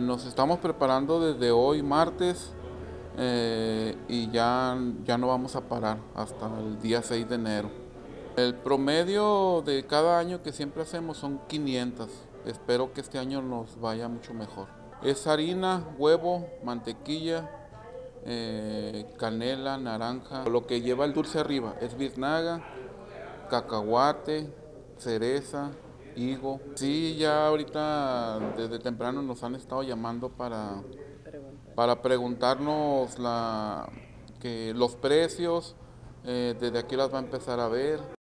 Nos estamos preparando desde hoy martes eh, y ya, ya no vamos a parar hasta el día 6 de enero. El promedio de cada año que siempre hacemos son 500. Espero que este año nos vaya mucho mejor. Es harina, huevo, mantequilla, eh, canela, naranja. Lo que lleva el dulce arriba es biznaga, cacahuate, cereza, higo. Sí, ya ahorita desde temprano nos han estado llamando para, para preguntarnos la, que los precios. eh, desde aquí las va a empezar a ver